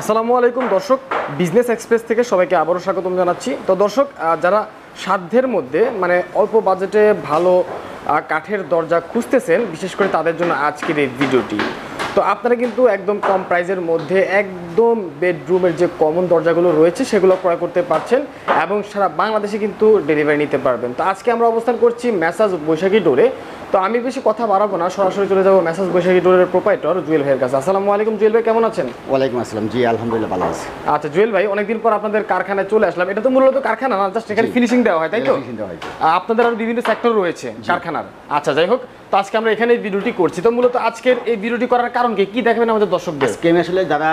আসসালামু আলাইকুম দর্শক, বিজনেস এক্সপ্রেস থেকে সবাইকে আবারও স্বাগতম জানাচ্ছি। তো দর্শক যারা সাধ্যের মধ্যে মানে অল্প বাজেটে ভালো কাঠের দরজা খুঁজতেছেন, বিশেষ করে তাদের জন্য আজকের এই ভিডিওটি। তো আপনারা কিন্তু একদম কম প্রাইজের মধ্যে একদম বেডরুমের যে কমন দরজাগুলো রয়েছে, সেগুলো ক্রয় করতে পারছেন এবং সারা বাংলাদেশে কিন্তু ডেলিভারি নিতে পারবেন। তো আজকে আমরা অবস্থান করছি ম্যাসাজ বৈশাখী ডোরে। তো আমি বেশি কথা বাড়াবো না সরাসরি চলে যাব মেসেজ বৈশাখী ডোরের প্রোপাইটর জুয়েল ভাইয়ের কাছে। আসসালামু আলাইকুম জুয়েল ভাই কেমন আছেন? ওয়ালাইকুম আসসালাম। জি আলহামদুলিল্লাহ ভালো আছি। আচ্ছা জুয়েল ভাই অনেকদিন পর আপনাদের কারখানায় চলে আসলাম। এটা তো মূলত কারখানা না জাস্ট এখানে ফিনিশিং দেওয়া হয় তাই তো? আপনাদের আরও বিভিন্ন সেক্টর রয়েছে কারখানার। আচ্ছা যাই হোক তো আজকে আমরা এখানে ভিডিওটি করছি। তো মূলত আজকের এই ভিডিওটি করার কারণ কি? কি দেখাবেন আমাদের দর্শকদের? আজকে আমি আসলে যারা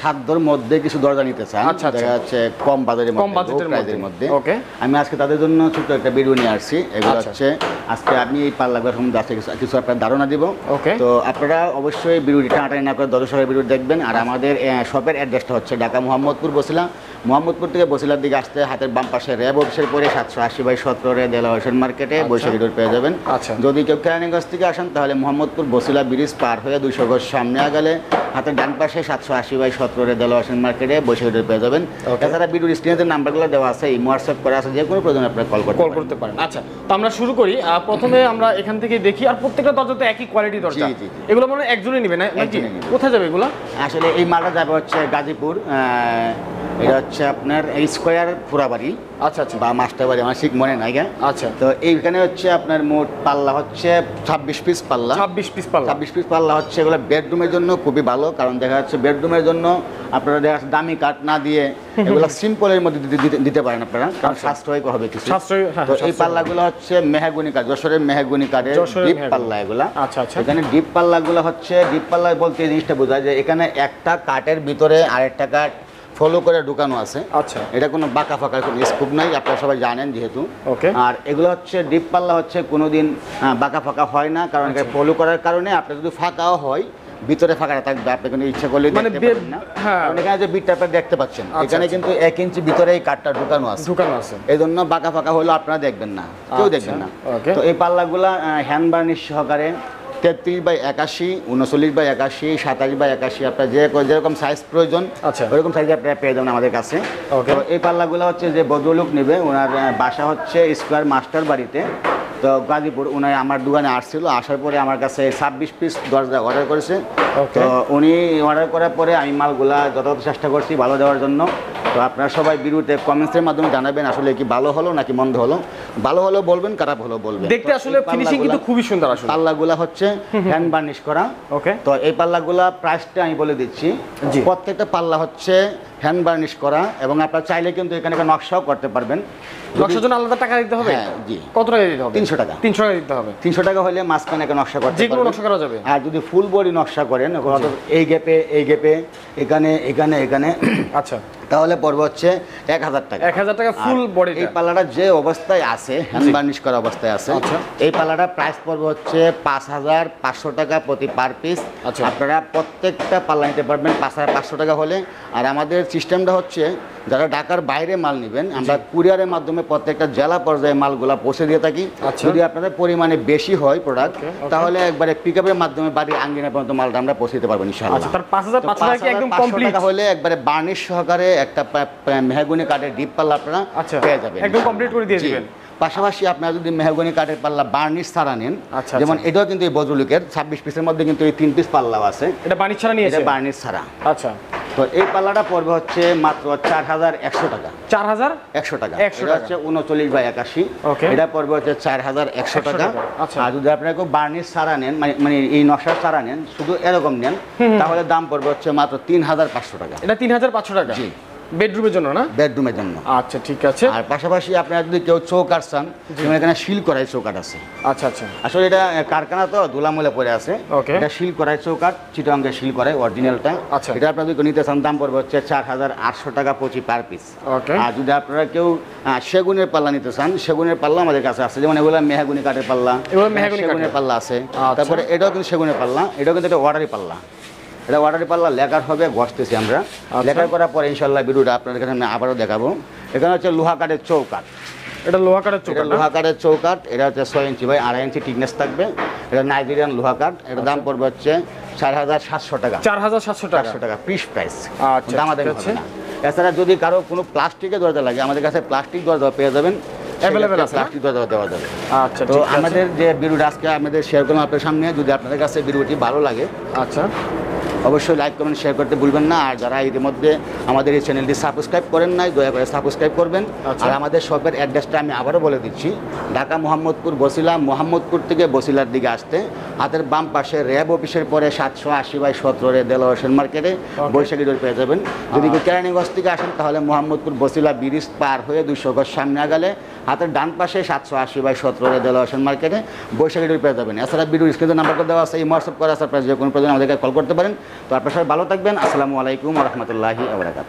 সাধ্যর মধ্যে কিছু দরজা নিতে চান আচ্ছা, আচ্ছা। দেখা যাচ্ছে কম বাজারের কম মধ্যে বাজেটের price এর মধ্যে। Okay. আমি আজকে তাদের জন্য ছোট্ট একটা ভিডিও নিয়ে আসছি। এগুলো আচ্ছা। হচ্ছে আজকে আমি এই পাল্লাগুলো সম্বন্ধে আজকে কিছু- আপনার ধারণা দিব। ওকে তো আপনারা অবশ্যই ভিডিওটি আটাই না করে দর্শকের ভিডিও দেখবেন। আর আমাদের শপের অ্যাড্রেসটা হচ্ছে ঢাকা মোহাম্মদপুর বসিলা। মোহাম্মদপুর থেকে বসিলার দিকে আসতে হাতের বাম পাশে র্যাব অফিসের পরে সাতশো আশি বাই সতেরো রে দেলা হোসেন মার্কেটে বৈশাখী রোড পেয়ে যাবেন। আচ্ছা। যদি কেউ কেরানীগঞ্জ থেকে আসেন তাহলে মোহাম্মদপুর বসিলা ব্রিজ পার হয়ে দুইশো গজ সামনে গেলে হাতের ডান পাশে সাতশো আশি বাই সতেরো হোসেন মার্কেটে বসে হোটেল পেয়ে যাবেন। তাছাড়া এছাড়া ভিডিওর স্ক্রিনে নাম্বারগুলো দেওয়া আছে এই হোয়াটসঅ্যাপ করা আছে যে কোনো প্রয়োজন আপনারা কল করতে কল করতে পারেন। আচ্ছা তো আমরা শুরু করি। প্রথমে আমরা এখান থেকে দেখি আর প্রত্যেকটা দরজা তো একই কোয়ালিটি দরজা। এগুলো মনে একজনই নেবে না কোথায় যাবে এগুলো? আসলে এই মালটা যাবে হচ্ছে গাজীপুর আহ, এটা হচ্ছে আপনার এই স্কোয়ার পুরাবাড়ি আচ্ছা আচ্ছা। বা মাস্টার বাড়ি আমার ঠিক মনে নাই আচ্ছা। তো এইখানে হচ্ছে আপনার মোট পাল্লা হচ্ছে ছাব্বিশ পিস পাল্লা। ছাব্বিশ পিস পাল্লা। ছাব্বিশ পিস পাল্লা হচ্ছে এগুলো বেডরুমের জন্য খুবই ভালো কারণ দেখা যাচ্ছে বেডরুমের জন্য আপনারা দেখা যাচ্ছে দামি কাঠ না দিয়ে এগুলো সিম্পলের মধ্যে দিতে- পারেন আপনারা কারণ আচ্ছা। সাশ্রয় হবে কিছু। হ্যাঁ, তো এই পাল্লাগুলো হচ্ছে মেহাগুনি কাঠ যশোরের মেহাগুনি কাঠের ডিপ পাল্লা এগুলা। আচ্ছা, আচ্ছা। এখানে ডিপ পাল্লাগুলো হচ্ছে ডিপ পাল্লা বলতে এই জিনিসটা বোঝায় যে এখানে একটা কাঠের ভিতরে আরেকটা কাঠ ফলো করে ঢুকানো আছে আচ্ছা এটা কোনো বাঁকা ফাঁকা কোনো স্কুপ নাই আপনারা সবাই জানেন যেহেতু ওকে আর এগুলো হচ্ছে ডিপ পাল্লা হচ্ছে কোনোদিন আহ, বাঁকা ফাঁকা হয় না কারণ আচ্ছা। এটা ফলো করার কারণে আপনার যদি ফাঁকাও হয় ভিতরে ফাঁকা থাকবে আপনি কোনো ইচ্ছা করলে মানে দেখতে বে- না হ্যাঁ। কারণ এখানে যে বিটটা আপনি দেখতে পাচ্ছেন আচ্ছা, এখানে আচ্ছা। কিন্তু এক ইঞ্চি ভিতরে এই কাঠটা ঢুকানো আছে ঢুকানো আছে এই জন্য বাঁকা ফাঁকা হলেও আপনারা দেখবেন না কেউ আচ্ছা, দেখবেন না. তো এই পাল্লাগুলা হ্যান্ড বার্নিশ সহকারে তেত্রিশ বাই একাশি উনচল্লিশ বাই একাশি সাতাশ বাই একাশি আপনার যে যেরকম সাইজ প্রয়োজন আচ্ছা। ওরকম সাইজ আপনারা পেয়ে যাবেন আমাদের কাছে. তো এই পাল্লাগুলো হচ্ছে যে বদলুক নেবে ওনার বাসা হচ্ছে স্কোয়ার মাস্টার বাড়িতে তো গাজীপুর উনি আমার দোকানে আসছিল আসার পরে আমার কাছে ছাব্বিশ পিস দরজা অর্ডার করেছে। তো উনি অর্ডার করার পরে আমি মালগুলা যথাযথ চেষ্টা করছি ভালো দেওয়ার জন্য। তো আপনারা সবাই বিরুদ্ধে কমেন্টসের মাধ্যমে জানাবেন আসলে কি ভালো হলো নাকি মন্দ হলো। ভালো হলো বলবেন খারাপ হলো বলবেন। দেখতে আসলে ফিনিশিং কিন্তু খুবই সুন্দর আসলে। পাল্লাগুলা হচ্ছে হ্যান্ড বার্নিশ করা। ওকে তো এই পাল্লাগুলা প্রাইসটা আমি বলে দিচ্ছি। প্রত্যেকটা পাল্লা হচ্ছে হ্যান্ড বার্নিশ করা এবং আপনার চাইলে কিন্তু এখানে একটা নকশাও করতে পারবেন। নকশার জন্য আলাদা টাকা দিতে হবে? হ্যাঁ, জি। কত টাকা দিতে হবে? 300 টাকা। তিনশো টাকা দিতে হবে? তিনশো টাকা হলে মাঝখানে একটা নকশা করতে যে কোনো নকশা করা যাবে। আর যদি ফুল বডি নকশা করেন এই গ্যাপে এই গ্যাপে এখানে এখানে এখানে। আচ্ছা। তাহলে পর্ব হচ্ছে এক হাজার টাকা। এক হাজার টাকা ফুল বডি এই পাল্লাটা যে অবস্থায় আছে হ্যান্ড বার্নিশ করা অবস্থায় আছে আচ্ছা। এই পাল্লাটা প্রাইস পড়বে হচ্ছে পাঁচ হাজার পাঁচশো টাকা প্রতি পার পিস আচ্ছা। আপনারা প্রত্যেকটা পাল্লা নিতে পারবেন পাঁচ হাজার পাঁচশো টাকা হলে। আর আমাদের সিস্টেমটা হচ্ছে যারা ঢাকার বাইরে মাল নেবেন আমরা কুরিয়ারের মাধ্যমে প্রত্যেকটা জেলা পর্যায়ে মালগুলা পৌঁছে দিয়ে থাকি। আচ্ছা। যদি আপনাদের পরিমাণে বেশি হয় প্রোডাক্ট. তাহলে একবারে পিক আপের মাধ্যমে বাড়ির আঙ্গিনা পর্যন্ত মালটা আমরা পৌঁছে দিতে পারব ইনশাআল্লাহ। পাঁচ হাজার পাঁচশো টাকা কি একদম 5,500 কমপ্লিট টাকা হলে একবারে বার্নিশ সহকারে একটা মেহাগুনি কাঠের ডিপ পাল্লা আপনারা আচ্ছা, পেয়ে যাবেন। একদম complete করে দিয়ে দিবেন। পাশাপাশি আপনারা যদি মেহাগুনি কাঠের পাল্লা বার্নিশ ছাড়া নেন আচ্ছা, যেমন আচ্ছা। এটাও কিন্তু এই বজরুলিকের ছাব্বিশ পিসের মধ্যে কিন্তু এই তিন পিস পাল্লাও আছে। এটা বাণিজ্য ছাড়া এটা বার্নিশ ছাড়া। আচ্ছা। তো এই পাল্লাটা পড়বে হচ্ছে মাত্র চার হাজার একশো টাকা। চার হাজার? একশো টাকা। 100 এটা হচ্ছে উনচল্লিশ বাই একাশি. এটা পড়বে হচ্ছে চার হাজার একশো টাকা। আচ্ছা। আর যদি আপনারা কেউ বার্নিশ ছাড়া নেন মানে মানে এই নকশার ছাড়া নেন শুধু এরকম নেন তাহলে দাম পড়বে হচ্ছে মাত্র তিন হাজার পাঁচশো টাকা। এটা তিন হাজার পাঁচশো টাকা? জি। বেডরুমের জন্য না? বেডরুমের জন্য। আচ্ছা ঠিক আছে। আর পাশাপাশি আপনারা যদি কেউ চৌকাট চান এখানে শিল করাই চৌকাট আছে। আচ্ছা আচ্ছা। আসলে এটা কারখানা তো ধুলামুলে পড়ে আছে. এটা শিল করাই চৌকাট চিটাঙ্গে শিল করাই অরিজিনালটা আচ্ছা। এটা আপনারা যদি নিতে চান দাম পড়বে হচ্ছে চার হাজার আটশো টাকা পঁচি পার পিস ওকে। আর যদি আপনারা কেউ সেগুনের পাল্লা নিতে চান সেগুনের পাল্লা আমাদের কাছে আছে। যেমন এগুলো মেহাগুনি কাঠের পাল্লা সেগুনের। পাল্লা আছে। আচ্ছা। তারপরে এটাও কিন্তু সেগুনের পাল্লা এটাও কিন্তু একটা অর্ডারি পাল্লা। এটা অর্ডারি পাল্লা লেখার হবে বসতেছি আমরা। আচ্ছা। লেখার করার পরে ইনশাল্লাহ ভিডিওটা আপনাদের কাছে আমি আবারও দেখাবো। এখানে হচ্ছে লোহা কাঠের চৌকাঠ। এটা লোহা কাঠের এটা লোহা কাঠের চৌকাঠ এটা হচ্ছে ছয় ইঞ্চি বাই আড়াই ইঞ্চি টিকনেস থাকবে। এটা নাইজেরিয়ান লোহা কাঠ এটার দাম পড়বে হচ্ছে চার হাজার সাতশো টাকা। চার হাজার সাতশো টাকা। টাকা পিস প্রাইস আচ্ছা, দামাদামি। না। এছাড়া যদি কারও কোনো প্লাস্টিকের দরজা লাগে আমাদের কাছে প্লাস্টিক দরজা পেয়ে যাবেন আছে প্লাস্টিক দরজা দেওয়া যাবে। আচ্ছা তো আমাদের যে ভিডিওটা আজকে আমাদের শেয়ার করলাম আপনার সামনে যদি আপনাদের কাছে ভিডিওটি ভালো লাগে আচ্ছা। অবশ্যই লাইক কমেন্ট শেয়ার করতে ভুলবেন না। আর যারা ইতিমধ্যে আমাদের এই চ্যানেলটি সাবস্ক্রাইব করেন নাই দয়া করে সাবস্ক্রাইব করবেন। আচ্ছা। আর আমাদের শপের অ্যাড্রেসটা আমি আবারও বলে দিচ্ছি। ঢাকা মোহাম্মদপুর বসিলা মোহাম্মদপুর থেকে বসিলার দিকে আসতে। হাতের বাম পাশে র্যাব অফিসের পরে সাতশো আশি বাই সতেরো রে দেলা হোসেন মার্কেটে বৈশাখী রোড পেয়ে যাবেন। যদি কেউ কেরানীগঞ্জ থেকে আসেন তাহলে মোহাম্মদপুর বসিলা ব্রিজ পার হয়ে দুশো গজ সামনে আগালে হাতের ডান পাশে সাতশো আশি বাই সতেরো রেজলেশন মার্কেটে, বৈশাখী পেয়ে যাবেন। এছাড়া ভিডিও স্ক্রিনে নাম্বার করে দেওয়া আছে, এই হোয়াটসঅ্যাপ করা আছে আপনার যে কোনো প্রয়োজন আমাদেরকে কল করতে পারেন। তো আপনার সবাই ভালো থাকবেন। আসসালামু আলাইকুম রহমতুল্লাহি আবরাকাত